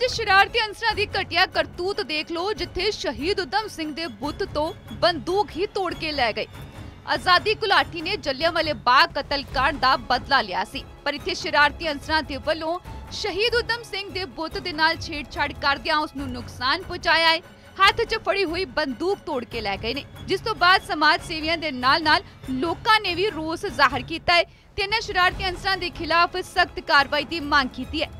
ਕੁਝ ਸ਼ਰਾਰਤੀ ਅੰਸਰਾਂ ਦੀ ਘਟਿਆ ਕਰਤੂਤ ਦੇਖ ਲਓ, ਜਿੱਥੇ ਸ਼ਹੀਦ ਉਦਮ ਸਿੰਘ ਦੇ ਬੁੱਤ ਤੋਂ ਬੰਦੂਕ ਹੀ ਤੋੜ ਕੇ ਲੈ ਗਏ। ਆਜ਼ਾਦੀ ਘੁਲਾਟੀ ਨੇ ਜੱਲਿਆਂਵਾਲੇ ਬਾਗ ਕਤਲकांड ਦਾ ਬਦਲਾ ਲਿਆ ਸੀ, ਪਰ ਇੱਥੇ ਸ਼ਰਾਰਤੀ ਅੰਸਰਾਂ ਦੇ ਵੱਲੋਂ ਸ਼ਹੀਦ ਉਦਮ ਸਿੰਘ ਦੇ ਬੁੱਤ ਦੇ ਨਾਲ ਛੇੜਛਾੜ ਕਰਦਿਆਂ ਉਸ ਨੂੰ ਨੁਕਸਾਨ ਪਹੁੰਚਾਇਆ ਹੈ। ਹੱਥ 'ਚ ਫੜੀ ਹੋਈ ਬੰਦੂਕ ਤੋੜ ਕੇ ਲੈ ਗਏ ਨੇ, ਜਿਸ ਤੋਂ ਬਾਅਦ ਸਮਾਜ ਸੇਵੀਆਂ ਦੇ ਨਾਲ-ਨਾਲ ਲੋਕਾਂ ਨੇ ਵੀ ਰੋਸ ਜ਼ਾਹਰ ਕੀਤਾ ਹੈ। ਤੇ ਇਹਨਾਂ ਸ਼ਰਾਰਤੀ ਅੰਸਰਾਂ ਦੇ ਖਿਲਾਫ ਸਖਤ ਕਾਰਵਾਈ ਦੀ ਮੰਗ ਕੀਤੀ ਹੈ।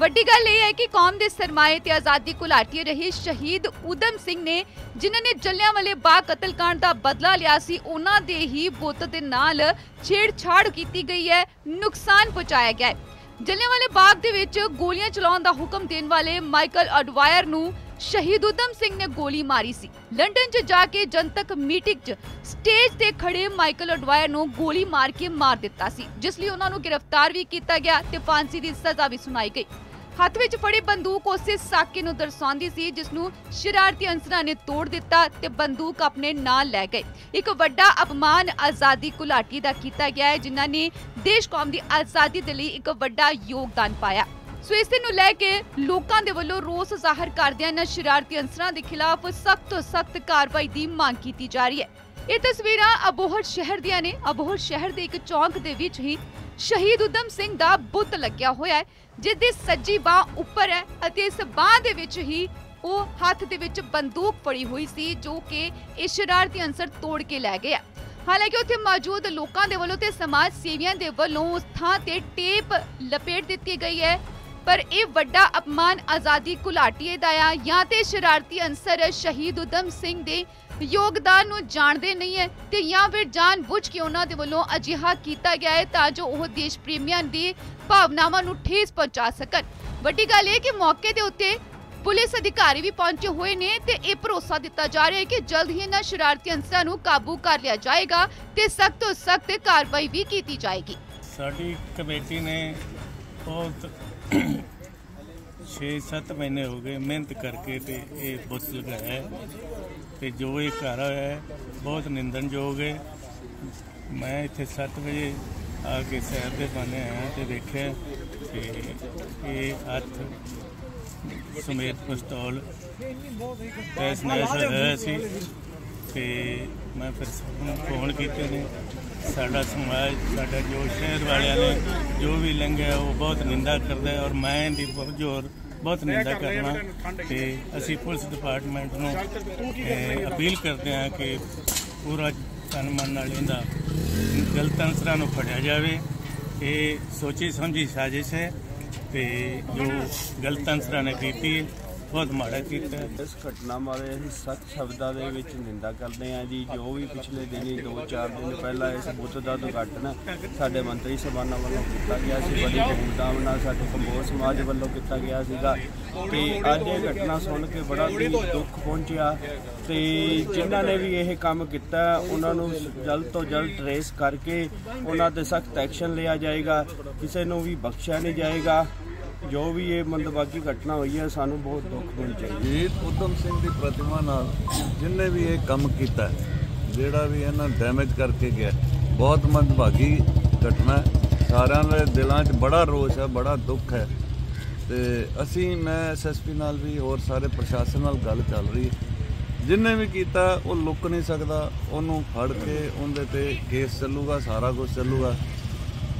ਵੱਡੀ ਗੱਲ ਇਹ ਹੈ ਕਿ ਕੌਮ ਦੇ ਸਰਮਾਏ ਤੇ ਆਜ਼ਾਦੀ ਘੁਲਾਟੀ ਰਹੇ ਸ਼ਹੀਦ ਉਦਮ ਸਿੰਘ ਨੇ, ਜਿਨ੍ਹਾਂ ਨੇ ਜੱਲਿਆਂਵਾਲੇ ਬਾਗ ਕਤਲकांड ਦਾ ਬਦਲਾ ਲਿਆ ਸੀ, ਉਹਨਾਂ ਦੇ ਹੀ ਬੁੱਤ ਦੇ ਨਾਲ ਛੇੜਛਾੜ ਕੀਤੀ ਗਈ ਹੈ, ਨੁਕਸਾਨ ਪਹੁੰਚਾਇਆ ਗਿਆ ਹੈ। ਜੱਲਿਆਂਵਾਲੇ ਬਾਗ ਦੇ ਵਿੱਚ ਗੋਲੀਆਂ ਚਲਾਉਣ ਦਾ ਹੁਕਮ ਦੇਣ ਵਾਲੇ ਮਾਈਕਲ ਅਡਵਾਇਰ ਨੂੰ ਸ਼ਹੀਦ ਉਦਮ ਸਿੰਘ ਨੇ ਗੋਲੀ ਮਾਰੀ ਸੀ। ਲੰਡਨ 'ਚ ਜਾ ਕੇ ਜਨਤਕ ਮੀਟਿੰਗ 'ਚ ਸਟੇਜ ਤੇ ਖੜੇ ਮਾਈਕਲ ਅਡਵਾਇਰ ਨੂੰ ਗੋਲੀ ਮਾਰ ਕੇ ਮਾਰ ਦਿੱਤਾ ਸੀ, ਜਿਸ ਲਈ ਉਹਨਾਂ ਨੂੰ ਗ੍ਰਿਫਤਾਰ ਵੀ ਕੀਤਾ ਗਿਆ ਤੇ ਫਾਂਸੀ ਦੀ ਸਜ਼ਾ ਵੀ ਸੁਣਾਈ ਗਈ। ਹੱਥ ਵਿੱਚ ਫੜੀ ਬੰਦੂਕ ਉਸੇ ਸਾਕੇ ਨੂੰ ਦਰਸਾਉਂਦੀ ਸੀ, ਜਿਸ ਨੂੰ ਸ਼ਰਾਰਤੀ ਅਨਸਰਾਂ ਨੇ ਤੋੜ ਦਿੱਤਾ ਤੇ ਬੰਦੂਕ ਆਪਣੇ ਨਾਲ ਲੈ ਗਏ। ਇੱਕ ਵੱਡਾ ਅਪਮਾਨ ਆਜ਼ਾਦੀ ਘੁਲਾਟੀ ਦਾ ਕੀਤਾ ਗਿਆ ਹੈ, ਜਿਨ੍ਹਾਂ ਨੇ ਦੇਸ਼ ਕੌਮ ਦੀ ਆਜ਼ਾਦੀ ਦੇ ਲਈ ਇੱਕ ਵੱਡਾ ਯੋਗਦਾਨ ਪਾਇਆ। ਸੋ ਇਸੇ ਨੂੰ ਲੈ ਕੇ ਲੋਕਾਂ ਦੇ ਵੱਲੋਂ ਰੋਸ ਜ਼ਾਹਰ ਕਰਦਿਆਂ ਇਹਨਾਂ ਸ਼ਰਾਰਤੀ ਅੰਸਰਾਂ ਦੇ ਖਿਲਾਫ ਸਖਤ ਤੋਂ ਸਖਤ ਕਾਰਵਾਈ ਦੀ ਮੰਗ ਕੀਤੀ ਜਾ ਰਹੀ ਹੈ। ਇਹ ਤਸਵੀਰਾਂ ਅਬੋਹਰ ਸ਼ਹਿਰ ਦੀਆਂ ਨੇ। ਅਬੋਹਰ ਸ਼ਹਿਰ ਦੇ ਇੱਕ ਚੌਂਕ ਦੇ ਵਿੱਚ ਹੀ ਸ਼ਹੀਦ ਉਦਮ ਸਿੰਘ ਦਾ ਬੁੱਤ ਲੱਗਿਆ ਹੋਇਆ ਹੈ ਜਿਸ ਦੀ ਸੱਜੀ ਬਾਹ ਉੱਪਰ ਹੈ ਅਤੇ ਇਸ ਬਾਹ ਦੇ ਵਿੱਚ ਹੀ ਉਹ ਹੱਥ ਦੇ ਵਿੱਚ ਬੰਦੂਕ ਫੜੀ ਹੋਈ ਸੀ, ਜੋ ਕਿ ਇਹ ਸ਼ਰਾਰਤੀ ਅੰਸਰ ਤੋੜ ਕੇ ਲੈ ਗਿਆ ਹਾਲਾਂਕਿ ਉੱਥੇ ਮੌਜੂਦ ਲੋਕਾਂ ਦੇ ਵੱਲੋਂ ਤੇ ਸਮਾਜ ਸੇਵੀਆਂ ਦੇ ਵੱਲੋਂ ਉਸ ਥਾਂ ਤੇ ਟੇਪ ਲਪੇਟ ਦਿੱਤੀ ਗਈ ਹੈ। ਪਰ ਇਹ ਵੱਡਾ ਅਪਮਾਨ ਆਜ਼ਾਦੀ ਘੁਲਾਟੀਏ ਦਾ ਆ। ਜਾਂ ਤੇ ਸ਼ਰਾਰਤੀ ਅੰਸਰ ਸ਼ਹੀਦ ਉਦਮ ਸਿੰਘ ਦੇ ਯੋਗਦਾਨ ਨੂੰ ਜਾਣਦੇ ਨਹੀਂ ਹੈ ਤੇ ਜਾਂ ਫਿਰ ਜਾਣ ਕੇ ਉਹਨਾਂ ਦੇ ਵੱਲੋਂ ਅਜਿਹਾ ਕੀਤਾ ਗਿਆ ਹੈ ਤਾਂ ਜੋ ਉਹ ਦੇਸ਼ ਪ੍ਰੇਮੀਆਂ ਦੀ ਭਾਵਨਾਵਾਂ ਨੂੰ ਠੇਸ ਪਹੁੰਚਾ ਸਕਣ। ਵੱਡੀ ਗੱਲ ਇਹ ਕਿ ਮੌਕੇ ਦੇ ਉੱਤੇ ਪੁਲਿਸ ਅਧਿਕਾਰੀ ਵੀ ਪਹੁੰਚੇ ਹੋਏ ਨੇ ਤੇ ਇਹ ਭਰੋਸਾ ਦਿੱਤਾ ਜਾ ਰਿਹਾ ਹੈ ਕਿ ਜਲਦ ਹੀ ਇਹਨਾਂ ਸ਼ਰਾਰਤੀ ਅੰਸਰਾਂ ਨੂੰ ਕਾਬੂ ਕਰ ਲਿਆ ਜਾਏਗਾ ਤੇ ਸਖਤ ਤੋਂ ਸਖਤ ਕਾਰਵਾਈ ਵੀ ਕੀਤੀ ਜਾਏਗੀ। ਸਾਡੀ ਕਮੇਟੀ ਨੇ ਬਹੁਤ 6-7 ਮਹੀਨੇ ਹੋ ਗਏ ਮਿਹਨਤ ਕਰਕੇ ਤੇ ਇਹ ਬੁੱਤ ਲਗਾਇਆ ਹੈ। ਤੇ ਜੋ ਇਹ ਘਰ ਹੋਇਆ ਹੈ, ਬਹੁਤ ਨਿੰਦਣਯੋਗ ਹੈ। ਮੈਂ ਇੱਥੇ 7 ਵਜੇ ਆ ਕੇ ਸੈਰ ਦੇ ਬਾਨੇ ਆਇਆ ਤੇ ਦੇਖਿਆ ਕਿ ਇਹ ਹੱਥ ਸਮੇਤ ਪਿਸਤੌਲ ਤੈਸ ਨੈਸ ਹੋਇਆ ਸੀ। ਤੇ ਮੈਂ ਫਿਰ ਸਭ ਨੂੰ ਫੋਨ ਕੀਤੇ ਨੇ। ਸਾਡਾ ਸਮਾਜ, ਸਾਡਾ ਜੋ ਸ਼ਹਿਰ ਵਾਲਿਆਂ ਨੇ ਜੋ ਵੀ ਲੰਘਿਆ, ਉਹ ਬਹੁਤ ਨਿੰਦਾ ਕਰਦਾ ਔਰ ਮੈਂ ਦੀ ਬਹੁਤ ਜ਼ੋਰ, ਬਹੁਤ ਨਿੰਦਾ ਕਰਨਾ ਤੇ ਅਸੀਂ ਪੁਲਿਸ ਡਿਪਾਰਟਮੈਂਟ ਨੂੰ ਅਪੀਲ ਕਰਦੇ ਹਾਂ ਕਿ ਪੂਰਾ ਤਨ ਮਨ ਨਾਲ ਇਹਦਾ ਗਲਤ ਅਨਸਰਾਂ ਨੂੰ ਫੜਿਆ ਜਾਵੇ। ਇਹ ਸੋਚੀ ਸਮਝੀ ਸਾਜ਼ਿਸ਼ ਹੈ ਤੇ ਜੋ ਗਲਤ ਅਨਸਰਾਂ ਨੇ ਕੀਤੀ ਬਹੁਤ ਮਾੜਾ ਕੀਤਾ। ਇਸ ਘਟਨਾ ਬਾਰੇ ਅਸੀਂ ਸਖਤ ਸ਼ਬਦਾਂ ਦੇ ਵਿੱਚ ਨਿੰਦਾ ਕਰਦੇ ਹਾਂ ਜੀ। ਜੋ ਵੀ ਪਿਛਲੇ ਦਿਨੀ 2-4 ਦਿਨ ਪਹਿਲਾਂ ਇਸ ਬੁੱਤ ਦਾ ਉਦਘਾਟਨ ਸਾਡੇ ਮੰਤਰੀ ਸਭਾਨਾਂ ਵੱਲੋਂ ਕੀਤਾ ਗਿਆ ਸੀ। ਬੜੀ ਧੂਮਧਾਮ ਨਾਲ ਸਾਡੇ ਕੰਬੋਜ ਸਮਾਜ ਵੱਲੋਂ ਕੀਤਾ ਗਿਆ ਸੀਗਾ। ਤੇ ਅੱਜ ਇਹ ਘਟਨਾ ਸੁਣ ਕੇ ਬੜਾ ਦੁੱਖ ਪਹੁੰਚਿਆ। ਤੇ ਜਿਨ੍ਹਾਂ ਨੇ ਵੀ ਇਹ ਕੰਮ ਕੀਤਾ, ਉਹਨਾਂ ਨੂੰ ਜਲਦ ਤੋਂ ਜਲਦ ਟਰੇਸ ਕਰਕੇ ਉਹਨਾਂ ਤੇ ਸਖਤ ਐਕਸ਼ਨ ਲਿਆ ਜਾਏਗਾ। ਕਿਸੇ ਨੂੰ ਵੀ ਬਖਸ਼ਿਆ ਨਹੀਂ ਜਾਏਗਾ। ਜੋ ਵੀ ਇਹ ਮੰਦਭਾਗੀ ਘਟਨਾ ਹੋਈ ਹੈ, ਸਾਨੂੰ ਬਹੁਤ ਦੁੱਖ ਪਹੁੰਚਿਆ ਜੀ ਸ਼ਹੀਦ ਉਦਮ ਸਿੰਘ ਦੀ ਪ੍ਰਤਿਮਾ ਨਾਲ ਜਿੰਨੇ ਵੀ ਇਹ ਕੰਮ ਕੀਤਾ ਜਿਹੜਾ ਵੀ ਇਹਨਾਂ ਡੈਮੇਜ ਕਰਕੇ ਗਿਆ ਬਹੁਤ ਮੰਦਭਾਗੀ ਘਟਨਾ ਸਾਰਿਆਂ ਦੇ ਦਿਲਾਂ 'ਚ ਬੜਾ ਰੋਸ ਹੈ, ਬੜਾ ਦੁੱਖ ਹੈ। ਤੇ ਅਸੀਂ, ਮੈਂ ਐਸਐਸਪੀ ਨਾਲ ਵੀ ਹੋਰ ਸਾਰੇ ਪ੍ਰਸ਼ਾਸਨ ਨਾਲ ਗੱਲ ਚੱਲ ਰਹੀ ਜਿੰਨੇ ਵੀ ਕੀਤਾ, ਉਹ ਲੁੱਕ ਨਹੀਂ ਸਕਦਾ। ਉਹਨੂੰ ਫੜ ਕੇ ਉਹਦੇ ਤੇ ਕੇਸ ਚੱਲੂਗਾ, ਸਾਰਾ ਕੁਝ ਚੱਲੂਗਾ।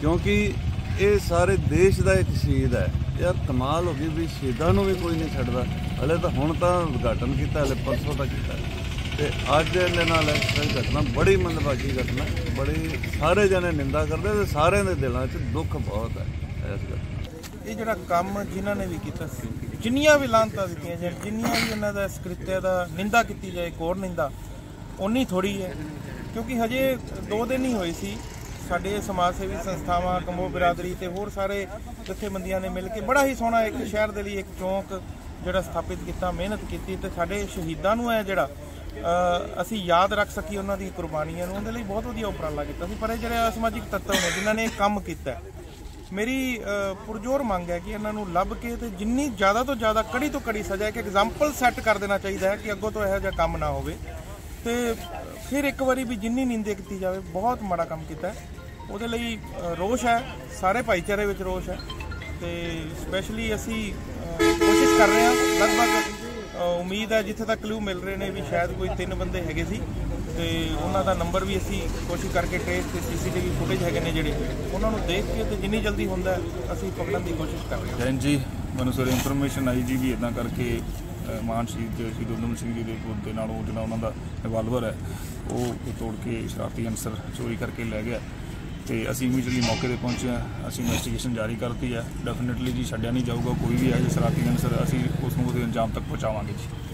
ਕਿਉਂਕਿ ਇਹ ਸਾਰੇ ਦੇਸ਼ ਦਾ ਇੱਕ ਸ਼ਹੀਦ ਹੈ। ਯਾਰ ਕਮਾਲ ਹੋ ਗਈ ਵੀ ਸ਼ਹੀਦਾਂ ਨੂੰ ਵੀ ਕੋਈ ਨਹੀਂ ਛੱਡਦਾ। ਹਲੇ ਤਾਂ ਹੁਣ ਤਾਂ ਉਦਘਾਟਨ ਕੀਤਾ, ਹਲੇ ਪਰਸੋਂ ਦਾ ਕੀਤਾ। ਤੇ ਅੱਜ ਇਹਦੇ ਨਾਲ ਇਸ ਘਟਨਾ, ਬੜੀ ਮੰਦਭਾਗੀ ਘਟਨਾ, ਬੜੀ ਸਾਰੇ ਜਣੇ ਨਿੰਦਾ ਕਰਦੇ ਤੇ ਸਾਰਿਆਂ ਦੇ ਦਿਲਾਂ 'ਚ ਦੁੱਖ ਬਹੁਤ ਹੈ ਇਸ ਘਟਨਾ ਇਹ ਜਿਹੜਾ ਕੰਮ ਜਿਨ੍ਹਾਂ ਨੇ ਵੀ ਕੀਤਾ ਸੀ, ਜਿੰਨੀਆਂ ਵੀ ਲਾਂਤਾਂ ਦਿੱਤੀਆਂ ਜਾਣ, ਜਿੰਨੀਆਂ ਵੀ ਇਹਨਾਂ ਦਾ ਸਕ੍ਰਿਤਿਆ ਦਾ ਨਿੰਦਾ ਕੀਤੀ ਜਾਏ, ਕੋਰ ਨਿੰਦਾ ਉਨੀ ਥੋੜੀ ਹੈ। ਕਿਉਂਕਿ ਹਜੇ 2 ਦਿਨ ਹੀ ਹੋਏ ਸੀ, ਸਾਡੇ ਸਮਾਜ ਸੇਵੀ ਸੰਸਥਾਵਾਂ, ਕੰਬੋ ਬਰਾਦਰੀ ਤੇ ਹੋਰ ਸਾਰੇ ਜਥੇਬੰਦੀਆਂ ਨੇ ਮਿਲ ਕੇ ਬੜਾ ਹੀ ਸੋਹਣਾ ਇੱਕ ਸ਼ਹਿਰ ਦੇ ਲਈ ਇੱਕ ਚੌਂਕ ਜਿਹੜਾ ਸਥਾਪਿਤ ਕੀਤਾ, ਮਿਹਨਤ ਕੀਤੀ ਤੇ ਸਾਡੇ ਸ਼ਹੀਦਾਂ ਨੂੰ ਹੈ ਜਿਹੜਾ ਅਸੀਂ ਯਾਦ ਰੱਖ ਸਕੀ ਉਹਨਾਂ ਦੀ ਕੁਰਬਾਨੀਆਂ ਨੂੰ, ਉਹਦੇ ਲਈ ਬਹੁਤ ਵਧੀਆ ਉਪਰਾਲਾ ਕੀਤਾ ਸੀ। ਪਰ ਇਹ ਜਿਹੜੇ ਅਸਮਾਜਿਕ ਤੱਤਵ ਨੇ ਜਿਨ੍ਹਾਂ ਨੇ ਇਹ ਕੰਮ ਕੀਤਾ, ਮੇਰੀ ਪੁਰਜੋਰ ਮੰਗ ਹੈ ਕਿ ਇਹਨਾਂ ਨੂੰ ਲੱਭ ਕੇ ਤੇ ਜਿੰਨੀ ਜ਼ਿਆਦਾ ਤੋਂ ਜ਼ਿਆਦਾ ਕੜੀ ਤੋਂ ਕੜੀ ਸਜ਼ਾ, ਇੱਕ ਐਗਜ਼ਾਮਪਲ ਸੈੱਟ ਕਰ ਦੇਣਾ ਚਾਹੀਦਾ ਹੈ ਕਿ ਅੱਗੋਂ ਤੋਂ ਇਹੋ ਜਿਹਾ ਕੰਮ ਨਾ ਹੋਵੇ। ਤੇ ਫਿਰ ਇੱਕ ਵਾਰੀ ਵੀ ਜਿੰਨੀ ਨਿੰਦੇ ਕੀਤੀ ਜਾਵੇ, ਬਹੁਤ ਮਾੜਾ ਕੰਮ ਕੀਤਾ ਉਹਦੇ ਲਈ ਰੋਸ਼ ਹੈ, ਸਾਰੇ ਭਾਈਚਾਰੇ ਵਿੱਚ ਰੋਸ਼ ਹੈ ਤੇ ਸਪੈਸ਼ਲੀ ਅਸੀਂ ਕੋਸ਼ਿਸ਼ ਕਰ ਰਹੇ ਹਾਂ, ਲਗਭਗ ਉਮੀਦ ਹੈ ਜਿੱਥੇ ਤੱਕ ਕਲੂ ਮਿਲ ਰਹੇ ਨੇ ਵੀ ਸ਼ਾਇਦ ਕੋਈ ਤਿੰਨ ਬੰਦੇ ਹੈਗੇ ਸੀ ਤੇ ਉਹਨਾਂ ਦਾ ਨੰਬਰ ਵੀ ਅਸੀਂ ਕੋਸ਼ਿਸ਼ ਕਰਕੇ ਟ੍ਰੇਸ ਤੇ ਸੀਸੀਟੀਵੀ ਫੁਟੇਜ ਹੈਗੇ ਨੇ ਜਿਹੜੇ, ਉਹਨਾਂ ਨੂੰ ਦੇਖ ਕੇ ਤੇ ਜਿੰਨੀ ਜਲਦੀ ਹੁੰਦਾ ਅਸੀਂ ਪਕੜਨ ਦੀ ਕੋਸ਼ਿਸ਼ ਕਰ ਰਹੇ ਹਾਂ। ਜੈਨ ਜੀ, ਮੈਨੂੰ ਸਵੇਰੇ ਇਨਫੋਰਮੇਸ਼ਨ ਆਈ ਜੀ ਵੀ ਇਦਾਂ ਕਰਕੇ ਮਾਨ ਸ਼ਹੀਦ ਤੇ ਸ਼ਹੀਦ ਊਧਮ ਸਿੰਘ ਜੀ ਦੇ ਪੁੱਤ ਦੇ ਨਾਲ ਉਹ ਜਿਹੜਾ ਉਹਨਾਂ ਦਾ ਰਿਵਾਲਵਰ ਹੈ, ਉਹ ਤੋੜ ਕੇ ਸ਼ਰਾਰਤੀ ਅਨਸਰ ਚੋਰੀ ਕਰਕੇ ਲੈ ਗਿਆ। ਤੇ ਅਸੀਂ ਵੀ ਜਿਹੜੀ ਮੌਕੇ ਤੇ ਪਹੁੰਚੇ ਹਾਂ। ਅਸੀਂ ਇਨਵੈਸਟੀਗੇਸ਼ਨ ਜਾਰੀ ਕਰਤੀ ਹੈ। ਡੈਫੀਨਿਟਲੀ ਜੀ ਛੱਡਿਆ ਨਹੀਂ ਜਾਊਗਾ, ਕੋਈ ਵੀ ਹੈ, ਜੇ ਸ਼ਰਾਰਤੀ ਅਨਸਰ ਅਸੀਂ ਉਸ ਨੂੰ ਉਹਦੇ ਅੰਜਾਮ ਤੱਕ ਪਹੁੰਚਾਵਾਂਗੇ ਜੀ।